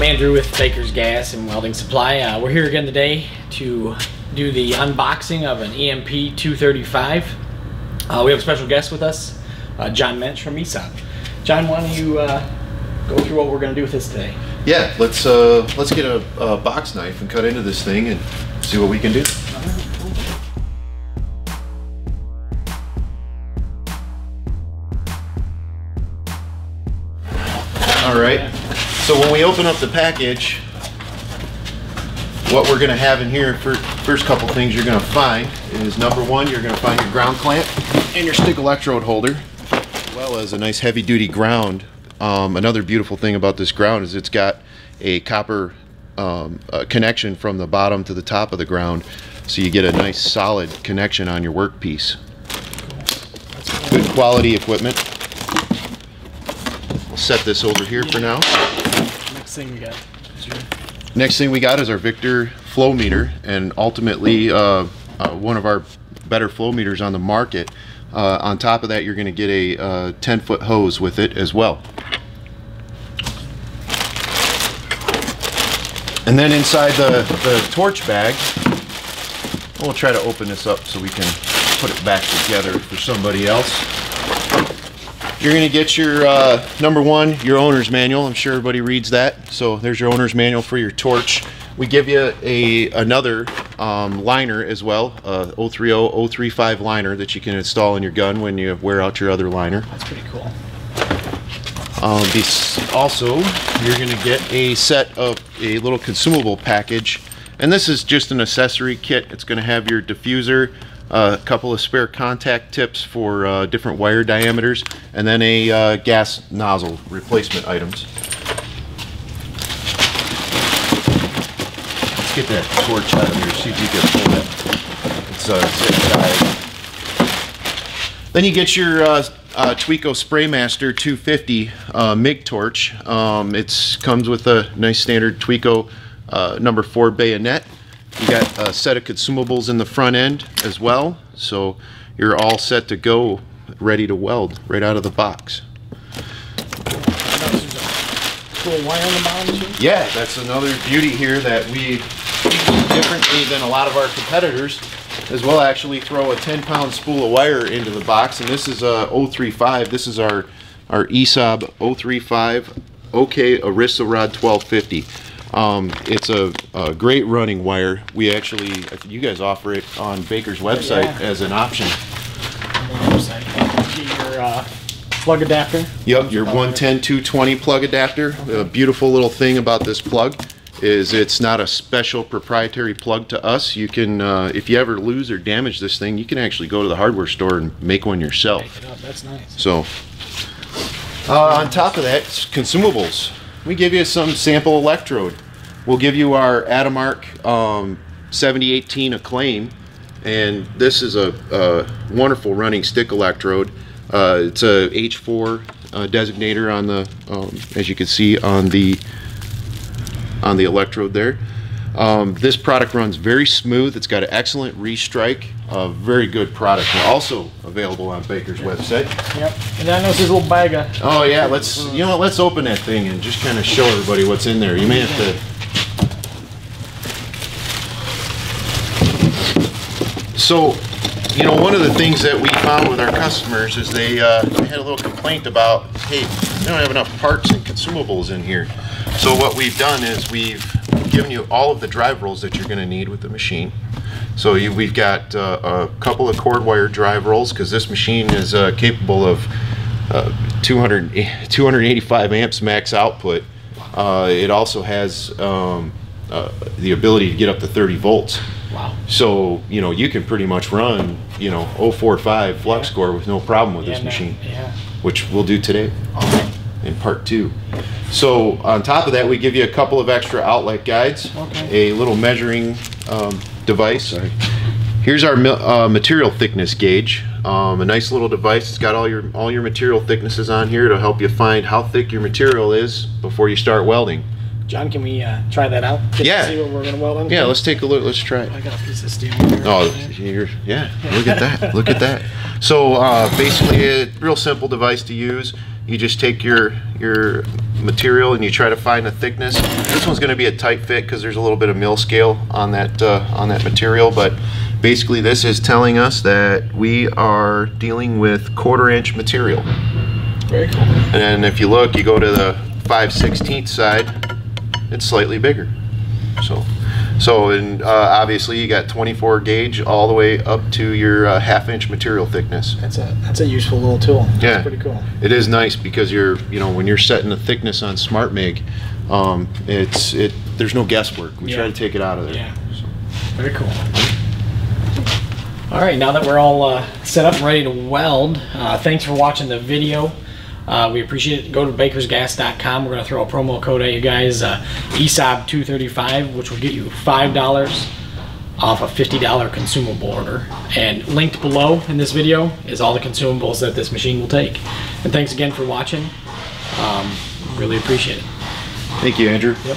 I'm Andrew with Baker's Gas and Welding Supply. Uh, we're here again today to do the unboxing of an EMP 235. Uh, we have a special guest with us, uh, John Mensch from ESAB. John, why don't you uh, go through what we're going to do with this today? Yeah, let's uh, let's get a, a box knife and cut into this thing and see what we can do. All right. So when we open up the package, what we're going to have in here, for first couple things you're going to find is number one, you're going to find your ground clamp and your stick electrode holder, as well as a nice heavy duty ground. Um, another beautiful thing about this ground is it's got a copper um, uh, connection from the bottom to the top of the ground, so you get a nice solid connection on your workpiece. Good quality equipment. We'll set this over here for now. Next thing we got Next thing we got is our Victor flow meter, and ultimately uh, uh, one of our better flow meters on the market. Uh, on top of that, you're going to get a uh, 10 foot hose with it as well. And then inside the, the torch bag, we'll try to open this up so we can put it back together for somebody else. You're going to get your uh, number one, your owner's manual. I'm sure everybody reads that. So there's your owner's manual for your torch. We give you a another um, liner as well, uh, 030 035 liner that you can install in your gun when you wear out your other liner. That's pretty cool. Um, also, you're going to get a set of a little consumable package, and this is just an accessory kit. It's going to have your diffuser, a couple of spare contact tips for uh, different wire diameters, and then a uh, gas nozzle replacement items. Let's get that torch out of here, see if you can pull that. It's uh, zip. Then you get your uh, uh, Tweco Spraymaster 250 uh, MIG torch. Um, it comes with a nice standard Tweco uh, number four bayonet. You got a set of consumables in the front end as well, so you're all set to go, ready to weld right out of the box. Cool wire on the bottom too? Yeah, that's another beauty here that we do differently than a lot of our competitors as well actually throw a 10 pound spool of wire into the box and this is a 035 this is our our ESAB 035 OK AristoRod 1250 um, it's a, a great running wire we actually you guys offer it on Baker's website Yeah. as an option On the website. Get your uh, plug adapter. Yep, your 110 220 plug adapter. The beautiful little thing about this plug is it's not a special proprietary plug to us. You can, uh, if you ever lose or damage this thing, you can actually go to the hardware store and make one yourself. Up. That's nice. So, uh, on top of that, consumables. We give you some sample electrode. We'll give you our Atom Arc um, 7018 Acclaim, and this is a, a wonderful running stick electrode. Uh, it's a H4 uh, designator on the, um, as you can see on the on the electrode there. Um, this product runs very smooth. It's got an excellent restrike. A very good product. Also available on Baker's website. Yep. And I know this little bag of Oh yeah, let's you know let's open that thing and just kind of show everybody what's in there. You may have to. So, you know, one of the things that we found with our customers is they, uh, they had a little complaint about, hey, we don't have enough parts and consumables in here. So what we've done is we've given you all of the drive rolls that you're going to need with the machine. So you, we've got uh, a couple of cored wire drive rolls because this machine is uh, capable of uh, 200, 285 amps max output. Uh, it also has um, uh, the ability to get up to 30 volts. wow. So, you know, you can pretty much run, you know, 045 flux Yeah. core with no problem with Yeah, this machine, Yeah. which we'll do today All right. in part two. So on top of that, we give you a couple of extra outlet guides, Okay. a little measuring um, device. Here's our uh, material thickness gauge. Um, a nice little device. It's got all your all your material thicknesses on here to help you find how thick your material is before you start welding. John, can we uh, try that out? Just to Yeah. see what we're gonna weld into? Yeah, let's take a look. Let's try it. I got a piece of steel. Here. Oh, you're, yeah, look at that, look at that. So uh, basically, a real simple device to use. You just take your your material and you try to find a thickness, this one's going to be a tight fit because there's a little bit of mill scale on that uh, on that material. But basically, this is telling us that we are dealing with quarter inch material. Very cool. And then if you look, you go to the 5 16th side, it's slightly bigger. So, so and uh, obviously you got 24 gauge all the way up to your uh, half inch material thickness. That's a that's a useful little tool. That's Yeah. pretty cool. It is nice because you're, you know, when you're setting the thickness on SmartMig, um, it's it. There's no guesswork. We try to take it out of there. Yeah. Very cool. All right, now that we're all uh, set up and ready to weld, uh, thanks for watching the video. Uh, we appreciate it. Go to bakersgas.com. We're going to throw a promo code at you guys, uh, ESAB235, which will get you $5 off a $50 consumable order. And linked below in this video is all the consumables that this machine will take. And thanks again for watching. Um, really appreciate it. Thank you, Andrew. Yep.